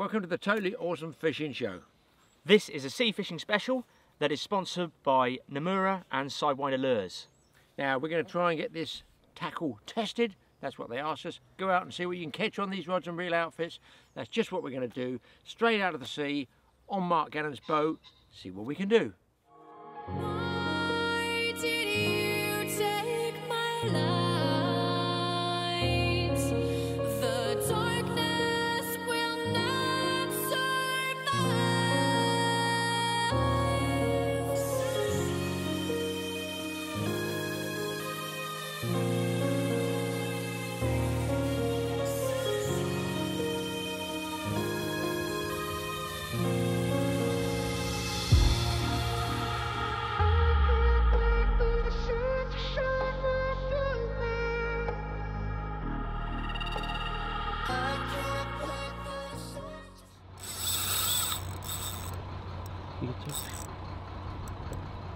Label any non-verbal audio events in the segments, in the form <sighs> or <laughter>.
Welcome to the Totally Awesome Fishing Show. This is a sea fishing special that is sponsored by Nomura and Sidewinder Lures. Now we're going to try and get this tackle tested. That's what they asked us. Go out and see what you can catch on these rods and reel outfits. That's just what we're going to do. Straight out of the sea on Mark Gannon's boat. See what we can do.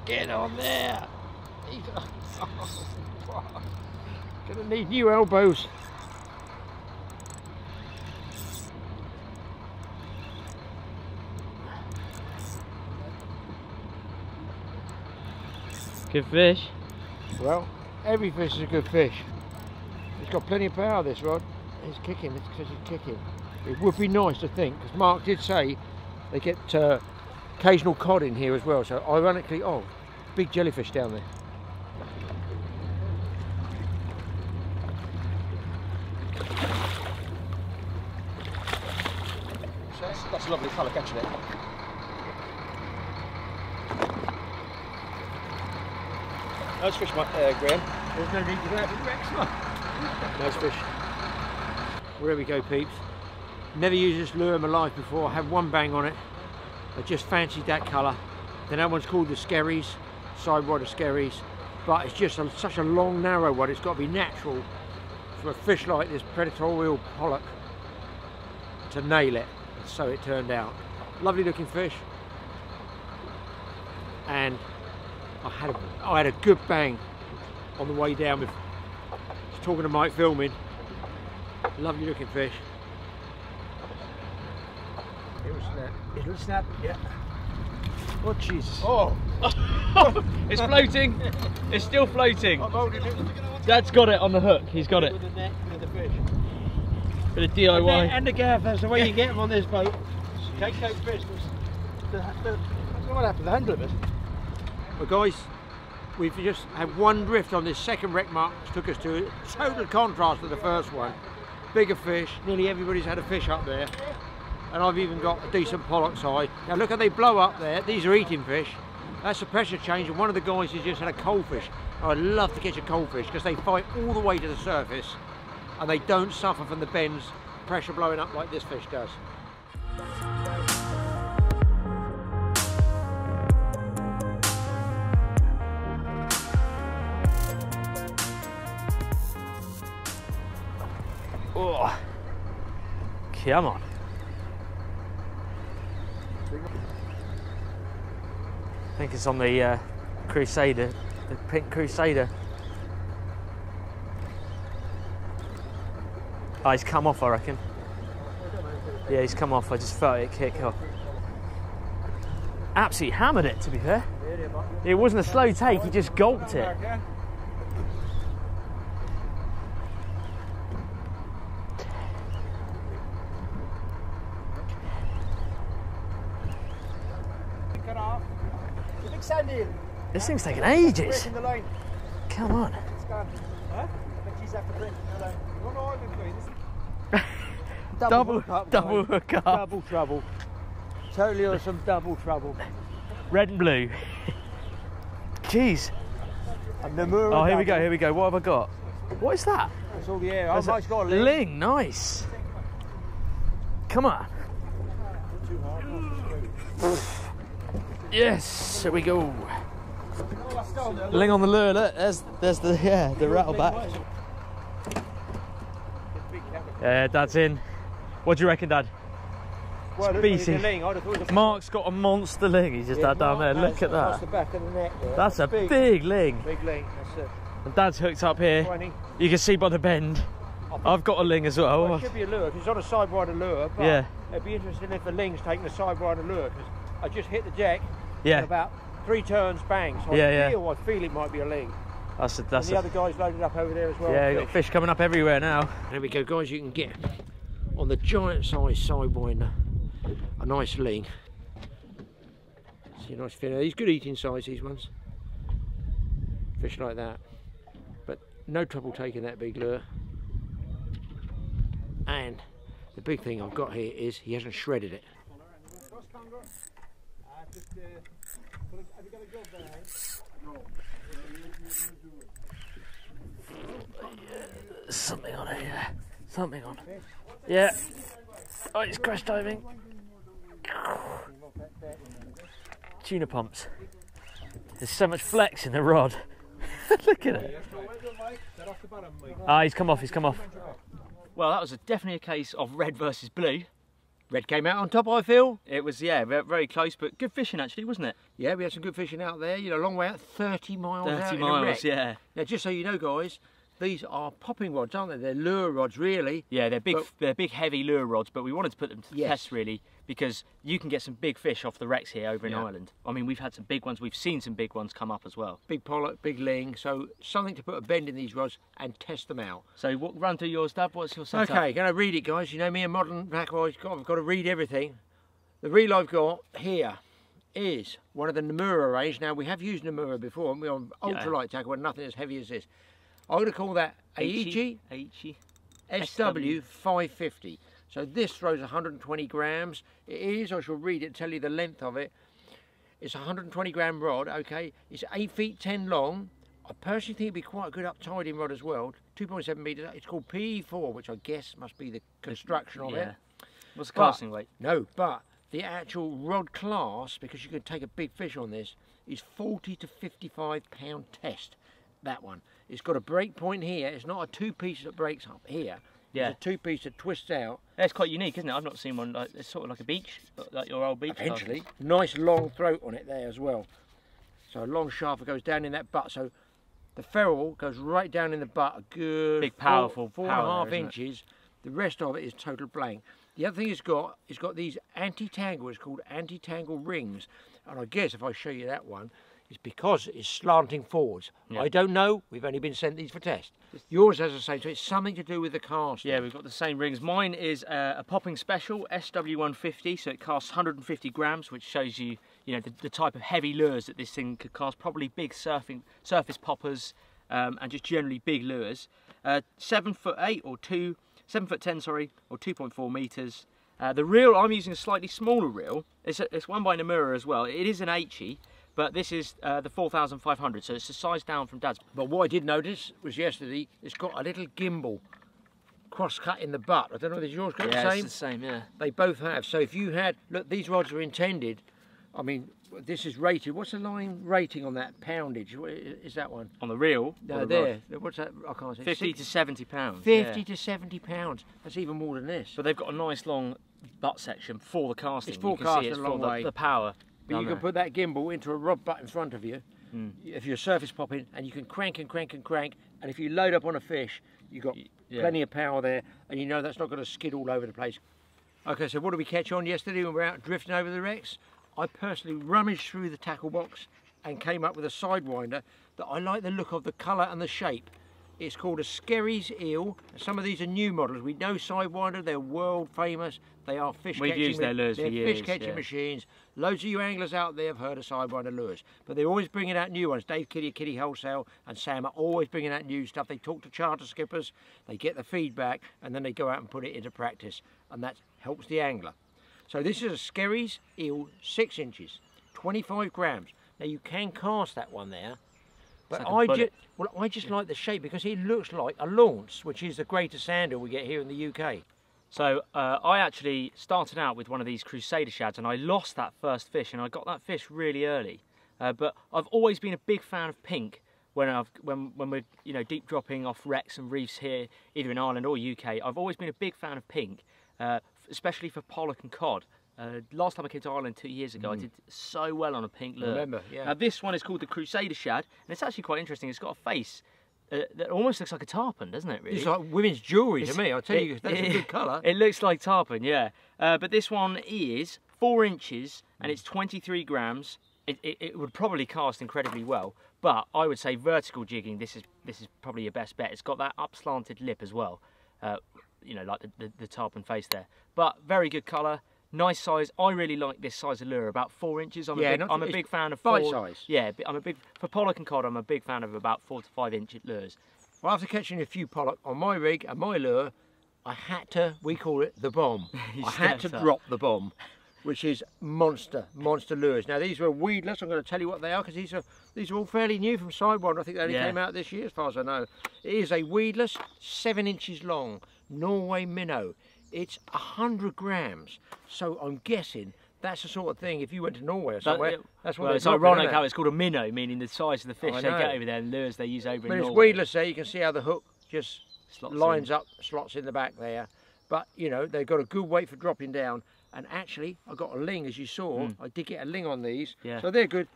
Get on there. <laughs> Gonna need new elbows. Good fish. Well, every fish is a good fish. It's got plenty of power, this rod. It's kicking, it's because it's kicking. It would be nice to think, because Mark did say they get uh, occasional cod in here as well. So ironically, oh, big jellyfish down there. That's, that's a lovely colour catching it. Nice fish, Mike, uh, Graham. There's no need to go out with Rex, Nice fish. Where we go, peeps. Never used this lure in my life before. I had one bang on it. I just fancied that colour. Then that one's called the Skerries, Sidewinder Skerries. But it's just such a long, narrow one. It's got to be natural for a fish like this predatorial pollock to nail it. So it turned out. Lovely looking fish. And I had a, I had a good bang on the way down with was talking to Mike filming. Lovely looking fish. It'll snap. It'll snap, yeah. Oh Jesus. Oh, <laughs> It's floating. It's still floating. I'm holding it. Dad's got it on the hook. He's got it. With the net, with the fish. Bit of And, the- DIY. and the gaff, that's the way you <laughs> get them on this boat. Cake cake fish. The, the, I don't know what happened to the handle of it. Well guys, we've just had one drift on this second wreck mark, which took us to a total contrast to the first one. Bigger fish, nearly everybody's had a fish up there. And I've even got a decent pollock side. Now look how they blow up there, these are eating fish. That's a pressure change and one of the guys has just had a coalfish. I'd love to catch a coalfish because they fight all the way to the surface and they don't suffer from the bends, pressure blowing up like this fish does. Oh. Come on. I think it's on the uh, Crusader, the pink Crusader. Oh, he's come off, I reckon. Yeah, he's come off. I just felt it kick off. Absolutely hammered it, to be fair. It wasn't a slow take, he just gulped it. Cut off. The big sandy. This thing's taking ages. Come on. <laughs> Double, double guys. hook up. Double trouble. Totally awesome double trouble. Red and blue. Jeez. And Oh, here we go, here we go. What have I got? What is that? That's all the air. Oh, There's Mike's got a ling. ling. nice. Come on. Yes, here we go. Ling on the lure. Look, there's, there's the yeah, the rattleback. Yeah, Dad's in. What do you reckon, Dad? Well, it's a Species. ling. I'd have thought it was a- Mark's got a monster ling. He's just Yeah, had down there. Look at that. the back of the neck there. That's a big, big ling. big ling. That's it. And Dad's hooked up here. 20. You can see by the bend. I've got a ling as well. Well, it should be a lure 'cause it's on a sidewinder lure. But Yeah. It'd be interesting if the ling's taking a sidewinder lure because I just hit the deck. Yeah. and About three turns, bang. So Yeah, I yeah. feel, I feel it might be a ling. That's a, And that's the a, other guys loaded up over there as well. yeah. You got fish coming up everywhere now. There we go, guys. You can get on the giant size sidewinder a nice ling. See a nice fin. These good eating size. These ones. Fish like that, but no trouble taking that big lure. And the big thing I've got here is he hasn't shredded it. Something on. Yeah. Something on. Yeah. Oh, it's crash diving. Tuna pumps. There's so much flex in the rod. <laughs> Look at it. Ah, he's come off. He's come off. Well, that was a, definitely a case of red versus blue. Red came out on top, I feel. It was yeah, very close, but good fishing actually, wasn't it? Yeah, we had some good fishing out there. You know, a long way out, 30 miles out. Thirty in a miles, yeah. Now, just so you know, guys, these are popping rods, aren't they? They're lure rods, really. Yeah, they're big. But- they're big, heavy lure rods, but we wanted to put them to the Yes. test really because you can get some big fish off the wrecks here over in Yeah. Ireland. I mean, we've had some big ones. We've seen some big ones come up as well. Big pollock, big ling. So something to put a bend in these rods and test them out. So, what, run through yours, Dad. What's your setup? Okay, going to read it, guys. You know me, a modern tackle. I've got, I've got to read everything. The reel I've got here is one of the Nomura range. Now, we have used Nomura before, and we're on Yeah. ultralight tackle, and nothing as heavy as this. I'm going to call that AEG Aichi. SW 550. So this throws 120 grams. It is, I shall read it, tell you the length of it. It's a 120 gram rod, okay? It's 8 feet 10 long. I personally think it'd be quite a good uptiding rod as well. 2.7 metres. It's called PE4, which I guess must be the construction of Yeah. it. What's the casting weight? No, but the actual rod class, because you can take a big fish on this, is 40 to 55 pound test. That one. It's got a break point here. It's not a two piece that breaks up here. Yeah. It's a two piece that twists out. That's quite unique, isn't it? I've not seen one like it's sort of like a beach, like your old beach. Eventually, nice long throat on it there as well. So a long shaft that goes down in that butt. So the ferrule goes right down in the butt, a good Big, four- powerful four and a half there, isn't it? inches. The rest of it is total blank. The other thing it's got, it's got these anti-tangle. It's called anti-tangle rings, and I guess if I show you that one, it's because it's slanting forwards. Yeah. I don't know. We've only been sent these for test. Yours has the same, so it's something to do with the cast. Yeah, we've got the same rings. Mine is uh, a popping special SW150, so it casts 150 grams, which shows you, you know, the, the type of heavy lures that this thing could cast. Probably big surfing surface poppers, um, and just generally big lures. Uh, seven foot eight or two, seven foot ten, sorry, or 2.4 meters. Uh, the reel I'm using a slightly smaller reel. It's, a, it's one by Nomura as well. It is an HE, but this is uh, the 4500, so it's a size down from Dad's. But what I did notice was yesterday, it's got a little gimbal cross cut in the butt. I don't know if yours got Yeah, the it's same. the same. Yeah. They both have. So if you had, look, these rods are intended. I mean, this is rated. What's the line rating on that poundage? What Is that one? On the reel. No, the rod? there. What's that? I can't say. 50 Six- to 70 pounds. 50 yeah. to 70 pounds. That's even more than this. But they've got a nice long butt section for the casting. It's for casting it's for the, the power. But you can put that gimbal into a rod butt in front of you. Hmm. If you're surface popping, and you can crank and crank and crank, and if you load up on a fish, you've got yeah. plenty of power there, and you know that's not going to skid all over the place. Okay, so what did we catch on yesterday when we were out drifting over the wrecks? I personally rummaged through the tackle box and came up with a sidewinder that I like the look of, the colour and the shape. It's called a Skerries eel. Some of these are new models. We know Sidewinder, they're world famous. They are fish We've catching used their lures for they're years, fish catching yeah. machines. Loads of you anglers out there have heard of Sidewinder lures, but they're always bringing out new ones. Dave Kitty, Kitty Wholesale, and Sam are always bringing out new stuff. They talk to charter skippers, they get the feedback, and then they go out and put it into practice, and that helps the angler. So this is a Skerries eel, six inches, 25 grams. Now you can cast that one there, but like I just well I just like the shape because it looks like a launce, which is the greatest sand eel we get here in the UK. So uh, I actually started out with one of these Crusader shads, and I lost that first fish, and I got that fish really early. Uh, but I've always been a big fan of pink when I've when when we're you know deep dropping off wrecks and reefs here, either in Ireland or UK. I've always been a big fan of pink, uh, especially for pollock and cod. Uh, last time I came to Ireland two years ago, I did so well on a pink lure. remember, yeah. Now this one is called the Crusader shad, and it's actually quite interesting. It's got a face uh, that almost looks like a tarpon, doesn't it? Really, It's like women's jewellery to me. I'll tell you, it- that's a good colour. <laughs> It looks like tarpon, yeah. Uh, but this one is four inches and it's 23 grams. It, it, it would probably cast incredibly well, but I would say vertical jigging. This is this is probably your best bet. It's got that up slanted lip as well, uh, you know, like the, the, the tarpon face there. But very good colour, nice size. I really like this size of lure, about four inches. I'm Yeah, a big, I'm a big fan of bite four, size. Yeah, I'm a big for pollock and cod. I'm a big fan of about four to five inch lures. Well, after catching a few pollock on my rig and my lure, I had to, we call it the bomb. <laughs> I had to up. drop the bomb, which is monster, monster lures. Now these were weedless. I'm going to tell you what they are because these are these are all fairly new from Sidewinder. I think they only Yeah. came out this year, as far as I know. It is a weedless, seven inches long Norway minnow. It's a hundred grams. So I'm guessing that's the sort of thing. If you went to Norway or somewhere, That- that's what well, it's ironic how it? it's called a minnow, meaning the size of the fish they get over there and lures they use over But in Norway. But it's weedless there. You can see how the hook just Slots in. lines up, slots in the back there. But you know they've got a good weight for dropping down. And actually, I got a ling as you saw. I did get a ling on these. Yeah. so they're good.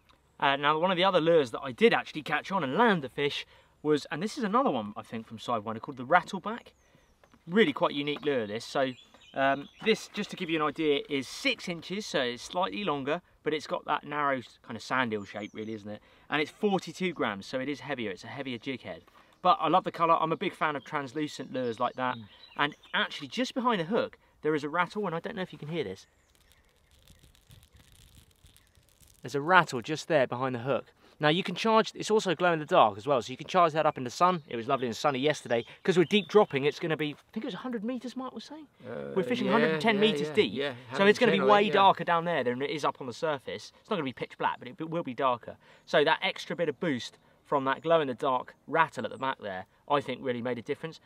Uh, now, one of the other lures that I did actually catch on and land the fish was, and this is another one I think from Sidewinder called the Rattleback. Really quite unique lure this. So um, this, just to give you an idea, is six inches, so it's slightly longer, but it's got that narrow kind of sand eel shape, really, isn't it? And it's 42 grams, so it is heavier. It's a heavier jig head. But I love the colour. I'm a big fan of translucent lures like that. And actually, just behind the hook, there is a rattle, and I don't know if you can hear this. There's a rattle just there behind the hook. Now you can charge, it's also glow in the dark as well, so you can charge that up in the sun. It was lovely and sunny yesterday. Because we're deep dropping, it's going to be, I think it was 100 metres, Mark was saying? we're fishing Uh, yeah, 110 yeah, metres yeah, deep. so it's going to be way darker down there than it is up on the surface. It's not going to be pitch black, but it, will be darker. So that extra bit of boost from that glow in the dark rattle at the back there, I think really made a difference.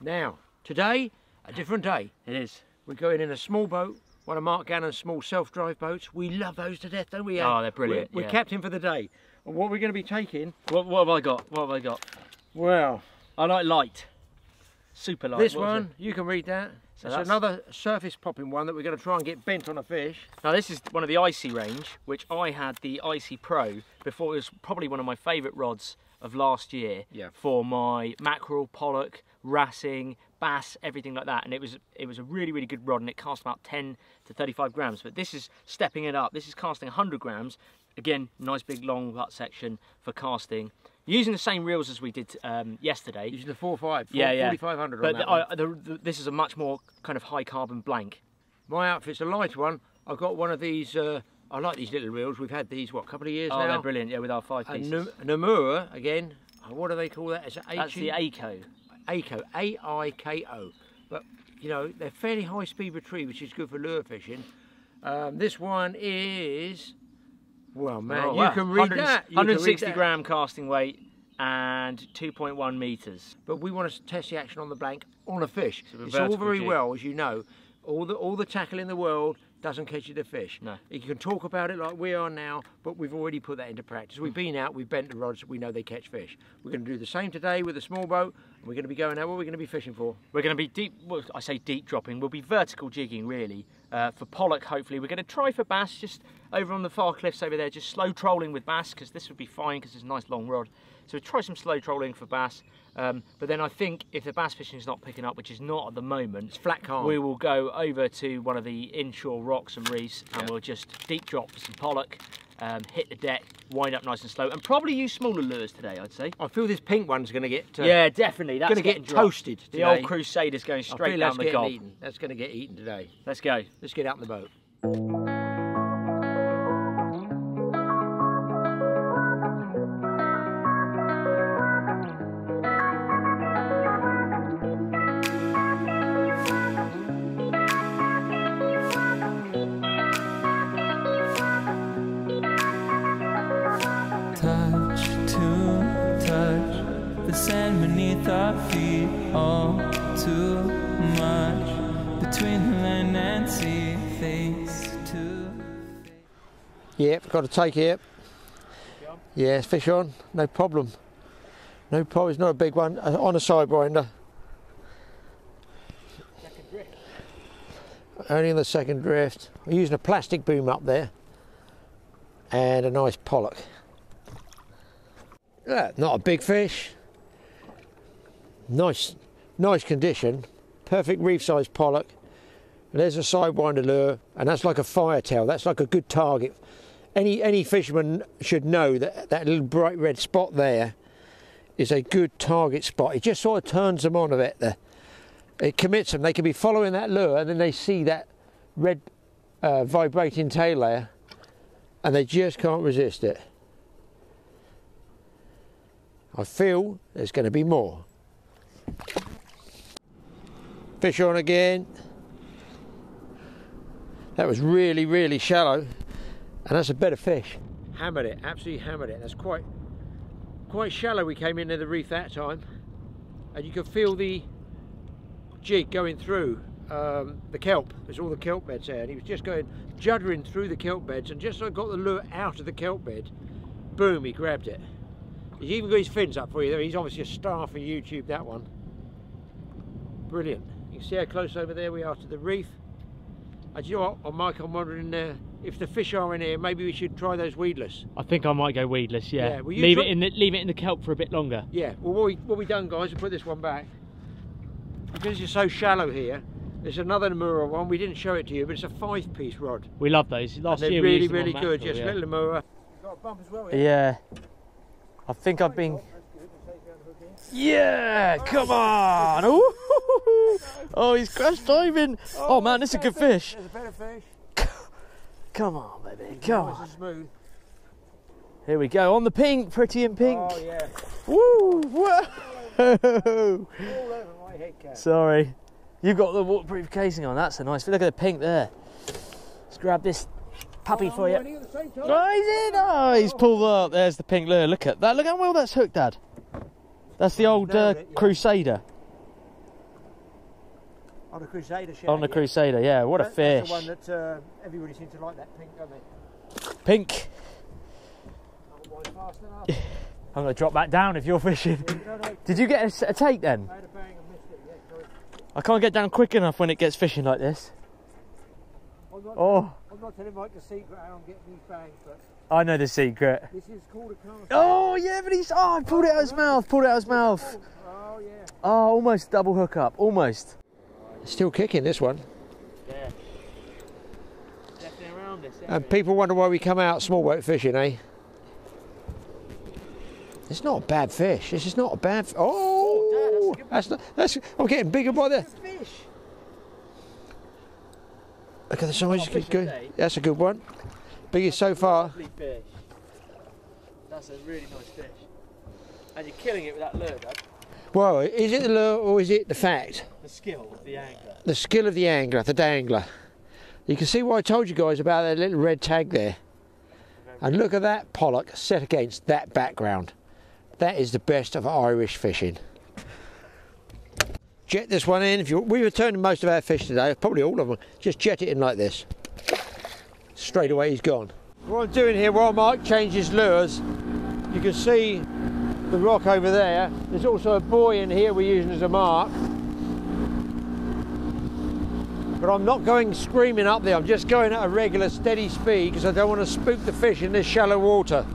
Now today, a different day. It is. We're going in a small boat, one of Mark Gannon's small self-drive boats. We love those to death, don't we? Oh, they're brilliant, We're, we're yeah. captain for the day. And what we're going to be taking? What, what have I got? What have I got? Well, I like light. Super light. this What one you can read that. So it's that's- another surface popping one that we're going to try and get bent on a fish. Now this is one of the Icy range, which I had the Icy Pro before. It was probably one of my favourite rods of last year Yeah. for my mackerel, pollock, wrassing, bass, everything like that. And it was it was a really really good rod, and it cast about 10 to 35 grams. But this is stepping it up. This is casting 100 grams. Again, nice big long butt section for casting. Using the same reels as we did um, yesterday. Using the 4 5, yeah, yeah. 4500 on But that the. I, the, the, this is a much more kind of high carbon blank. My outfit's a light one. I've got one of these. Uh, I like these little reels. We've had these what a couple of years Oh, now. they're brilliant. Yeah, with our five pieces. Nam- Nomura again. uh, What do they call that? It's an That's the ACO. AIKO, A I K O. But you know they're fairly high speed retrieve, which is good for lure fishing. Um, this one is. Well, oh, man, Oh, you wow. can read 100 that. You can read 160 that. gram casting weight and 2.1 meters. But we want to test the action on the blank on a fish. So it's all very jig. well, as you know. All the all the tackle in the world doesn't catch you the fish. No. You can talk about it like we are now, but we've already put that into practice. We've been out, we've bent the rods, we know they catch fish. We're going to do the same today with a small boat, and we're going to be going out. What are we're going to be fishing for? We're going to be deep. Well, I say deep dropping. We'll be vertical jigging really uh, for pollock. Hopefully, we're going to try for bass just over on the far cliffs over there. Just slow trolling with bass because this would be fine because it's a nice long rod. So we try some slow trolling for bass. Um, but then I think if the bass fishing is not picking up, which is not at the moment, It's flat calm. we will go over to one of the inshore rocks and reefs and we'll just deep drop some pollock, um, hit the deck, wind up nice and slow, and probably use smaller lures today. I'd say. I feel this pink one's going to get. Uh, Yeah, definitely. That's gonna get getting dropped. toasted The old today. Crusader's going straight down that's the gob. eaten. That's going to get eaten today. Let's go. Let's get out in the boat. Got to take it. Yeah, fish on, no problem. No problem, it's not a big one. Uh, on a sidewinder. Only in the second drift. We're using a plastic boom up there. And a nice pollock. Yeah, not a big fish. Nice, nice condition. Perfect reef-sized pollock. And there's a sidewinder lure, and that's like a fire tail. That's like a good target. Any any fisherman should know that that little bright red spot there is a good target spot. It just sort of turns them on a bit. There, it commits them. They can be following that lure, and then they see that red uh, vibrating tail layer, and they just can't resist it. I feel there's going to be more. Fish on again. That was really, really shallow, and that's a better fish. Hammered it, absolutely hammered it. That's quite, quite shallow. We came into the reef that time, and you could feel the jig going through um, the kelp. There's all the kelp beds there, and he was just going juddering through the kelp beds, and just as I got the lure out of the kelp bed, boom, he grabbed it. He's even got his fins up for you there. He's obviously a star for YouTube, that one. Brilliant. You can see how close over there we are to the reef. And you know what, oh, Mike, I'm wondering uh, if the fish are in here, maybe we should try those weedless. I think I might go weedless. Yeah. Yeah, will you leave it in the leave it in the kelp for a bit longer. Yeah, well, what we, what we done, guys, we put this one back. Because it's so shallow here, there's another Nomura one. We didn't show it to you, but it's a five-piece rod. We love those. And Last they're year we really, used them on really good. mackerel, Yes, yeah. little Nomura. Got a bump as well, Yeah. I think I've been. Oh, yeah, come on! Ooh. Oh, he's crash diving! Oh, man, this is a good fish. There's a better fish. Come on, baby, come Nice on. smooth. Here we go on the pink, pretty in pink. Oh, yeah. Woo! Whoa! All over my head cap. Sorry, You've got the waterproof casing on. That's a nice. Look at the pink there. Let's grab this puppy for you. Running at the same time. Oh, he's in! Oh, he's pulled up. There's the pink lure. Look at that. Look how well that's hooked, Dad. That's the old uh. Crusader. On the Crusader. On the yeah. Crusader, yeah. What a That- fish. That's the one that uh, everybody seems to like that pink, don't they? Pink. Otherwise, fast enough. I'm going to drop that down if you're fishing. no, no, Did you get a take then? I had a bang and missed it. Yeah. I can't get down quick enough when it gets fishing like this. I'm not, Oh, I'm not telling Mike the secret how I'm getting these bangs, but I know the secret. this is called a cast. Oh, yeah, but he's. Oh, I pulled it out of his mouth. Pulled it out of his mouth. Oh, yeah. Oh, almost double hook up. Almost. Still kicking this one. Yeah. This. And people wonder why we come out small boat fishing, eh? It's not a bad fish. This is not a bad. F- oh, Dad, that's not. That's. I'm getting bigger by the. fish. Look at the size. Oh, good. of. That's a good one. Biggest so far. That's a really nice fish. And you're killing it with that lure, Dad. Well, is it the lure or is it the fact? The skill of the angler. The skill of the angler, the dangler. You can see why I told you guys about that little red tag there. And look at that pollock set against that background. That is the best of Irish fishing. Jet this one in. If you, we were turning most of our fish today, probably all of them. Just jet it in like this. Straight away he's gone. What I'm doing here while Mike changes lures, you can see the rock over there. There's also a buoy in here we're using as a mark. But I'm not going screaming up there, I'm just going at a regular steady speed because I don't want to spook the fish in this shallow water.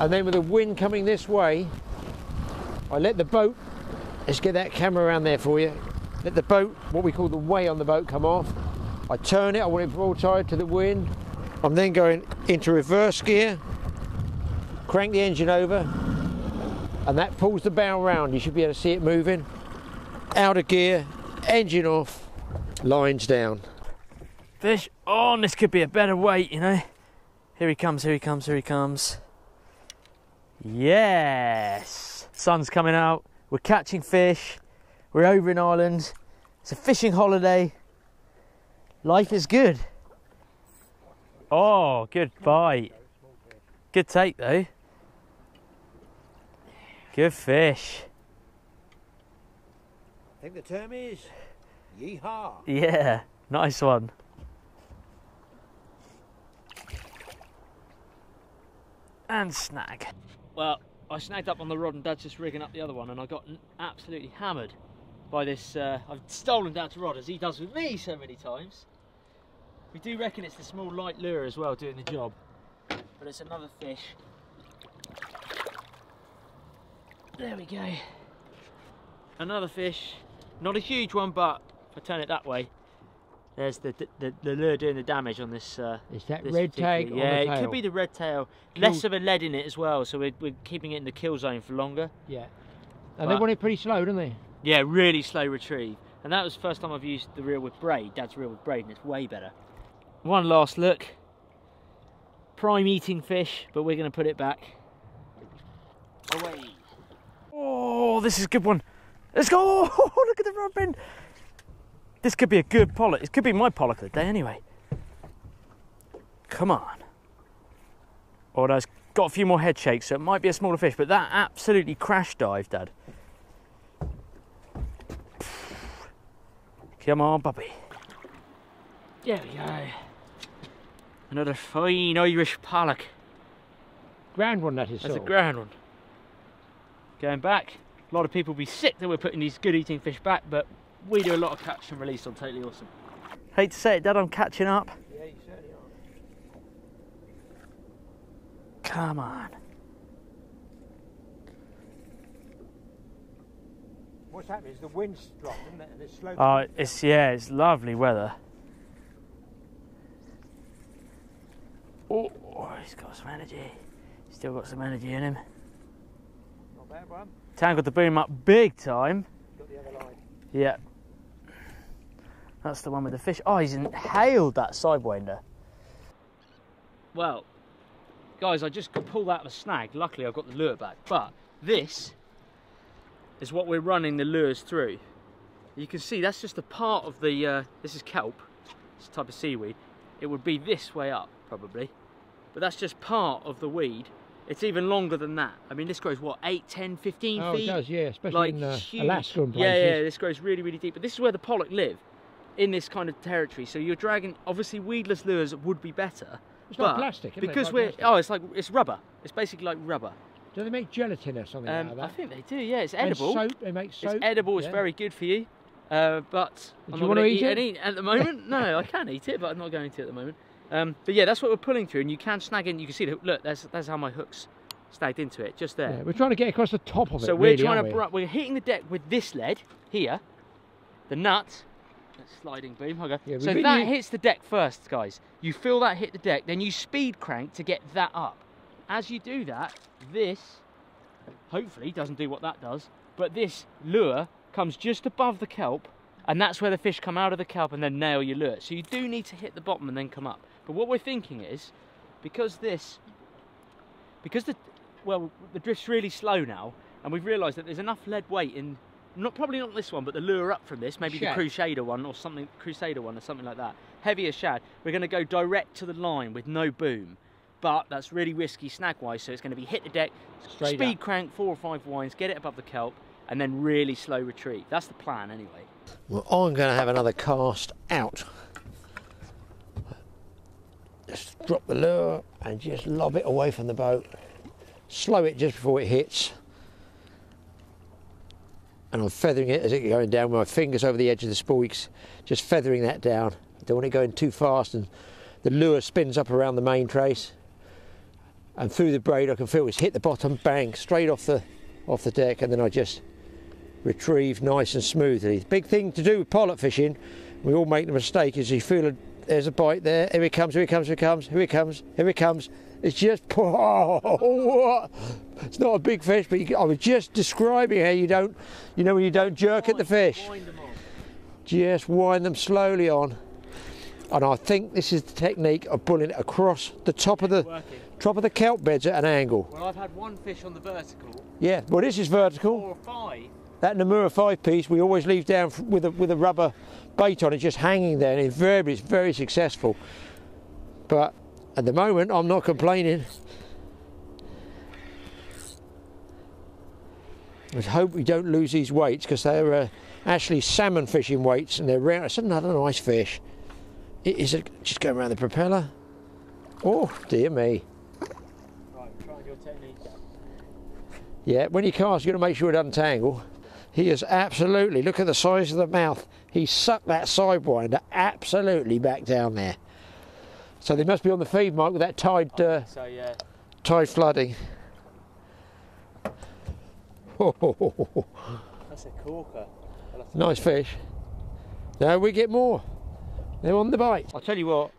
And then with the wind coming this way, I let the boat, let's get that camera around there for you, let the boat, what we call the way on the boat come off. I turn it, I want it broadside to the wind. I'm then going into reverse gear, crank the engine over, and that pulls the bow round. You should be able to see it moving. Out of gear, engine off, lines down. Fish oh, on. This could be a better weight, you know. Here he comes. Here he comes. Here he comes. Yes. Sun's coming out. We're catching fish. We're over in Ireland. It's a fishing holiday. Life is good. Oh, good bite. Good take though. Good fish. I think the term is yeehaw. Yeah, nice one. And snag. Well, I snagged up on the rod and Dad's just rigging up the other one and I got absolutely hammered by this. Uh, I've stolen Dad's rod as he does with me so many times. We do reckon it's the small light lure as well doing the job. But it's another fish. There we go. Another fish. Not a huge one, but if I turn it that way, there's the the, the lure doing the damage on this. Uh, Is that this red tag particular- on Yeah, the it could be the red tail. Kill- Less of a lead in it as well, so we're, we're keeping it in the kill zone for longer. Yeah. And they But- want it pretty slow, don't they? Yeah, really slow retrieve. And that was the first time I've used the reel with braid, Dad's reel with braid, and it's way better. One last look. Prime eating fish, but we're going to put it back. Away. Oh, this is a good one. Let's go. <laughs> Oh, look at the rod bend. This could be a good pollock. It could be my pollock of the day anyway. Come on. Oh, that's got a few more head shakes, so it might be a smaller fish, but that absolutely crash dive, Dad. <sighs> Come on, puppy. There we go. Another fine Irish pollock. Grand one, that is. That's a grand one. Going back. A lot of people will be sick that we're putting these good eating fish back, but we do a lot of catch and release on Totally Awesome. Hate to say it, Dad, I'm catching up. Yeah, you certainly are. Come on. What's happening is the wind's dropped, isn't it? And it's slow. Oh, it's yeah, it's lovely weather. Oh, he's got some energy. Still got some energy in him. Not bad one. Tangled the boom up big time. Got the other line. Yeah. That's the one with the fish. Oh, he's inhaled that sidewinder. Well, guys, I just pulled out of a snag. Luckily, I've got the lure back. But this is what we're running the lures through. You can see that's just a part of the. Uh, this is kelp. It's a type of seaweed. It would be this way up probably, but that's just part of the weed. It's even longer than that. I mean, this grows what 8, 10, 15 Oh, feet it does, yeah, especially like in uh. Alaska and Yeah, places. yeah, this grows really, really deep. But this is where the pollock live, in this kind of territory. So you're dragging. Obviously, weedless lures would be better. It's like plastic, isn't it? because Like we're plastic. oh, it's like it's rubber. It's basically like rubber. Do they make gelatin or something Um, of I think they do. Yeah, it's edible. soap, they make soap. It's edible. It's yeah. very good for you. Uh, but Do I'm you not going to eat eat it? at the moment. <laughs> no, I can eat it, but I'm not going to at the moment. Um, but yeah, that's what we're pulling through, and you can snag in. You can see the look. That's that's how my hooks snagged into it, just there. Yeah, we're trying to get across the top of it. So we're really, trying to We? We're hitting the deck with this lead here, the nut, that sliding boom. Okay. Yeah, so that u- hits the deck first, guys. You feel that hit the deck, then you speed crank to get that up. As you do that, this hopefully doesn't do what that does, but this lure comes just above the kelp, and that's where the fish come out of the kelp and then nail your lure. So you do need to hit the bottom and then come up. But what we're thinking is, because this, because the, well, the drift's really slow now, and we've realised that there's enough lead weight in, not probably not this one, but the lure up from this, maybe Shad. the Crusader one or something, Crusader one or something like that, heavier shad. We're going to go direct to the line with no boom, but that's really risky snag wise. So it's going to be hit the deck, Straight speed up. crank four or five winds, get it above the kelp, and then really slow retreat. That's the plan anyway. Well, I'm going to have another cast out. Just drop the lure and just lob it away from the boat. Slow it just before it hits. And I'm feathering it as it's going down with my fingers over the edge of the spikes, just feathering that down. Don't want it going too fast and the lure spins up around the main trace. And through the braid I can feel it's hit the bottom, bang, straight off the off the deck and then I just retrieve nice and smoothly. The big thing to do with pollock fishing, we all make the mistake, is you feel a, there's a bite there, here he comes, here he comes, here he comes, here he comes, here it comes. It's just, <laughs> oh, it's not a big fish, but you, I was just describing how you don't, you know, when you don't jerk at the fish, Wind them on. just wind them slowly on. And I think this is the technique of pulling it across the top of the top of the kelp beds at an angle. Well, I've had one fish on the vertical, Yeah, well this is vertical. four or five. That Nomura five piece we always leave down with a with a rubber bait on it, just hanging there, and invariably it's very successful. But at the moment, I'm not complaining. I hope we don't lose these weights because they're uh, actually salmon fishing weights, and they're round. It's another nice fish. It is it just going around the propeller. Oh dear me. Right, trying your technique. Yeah, when you cast, you've got to make sure it doesn't tangle. He is absolutely, look at the size of the mouth. He sucked that sidewinder absolutely back down there. So they must be on the feed mark with that tide, uh, So yeah, tide flooding. <laughs> That's a corker. nice fish. Now we get more. They're on the bite. I'll tell you what,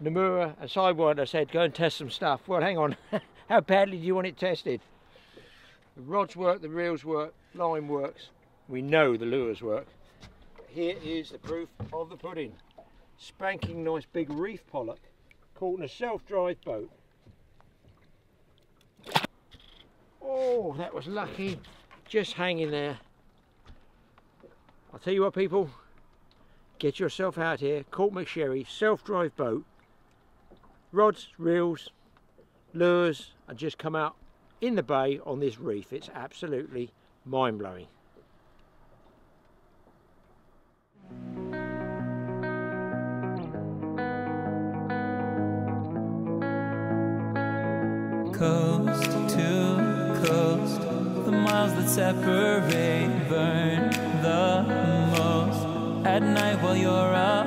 Nomura and Sidewinder said go and test some stuff. Well, hang on. <laughs> How badly do you want it tested? The rods work, the reels work, line works. We know the lures work. Here is the proof of the pudding. Spanking nice big reef pollock caught in a self-drive boat. Oh, that was lucky. Just hanging there. I'll tell you what, people. Get yourself out here. Courtmacsherry, self-drive boat. Rods, reels, lures, and just come out in the bay on this reef. It's absolutely mind-blowing. Coast to coast. The miles that separate burn the most at night while you're. And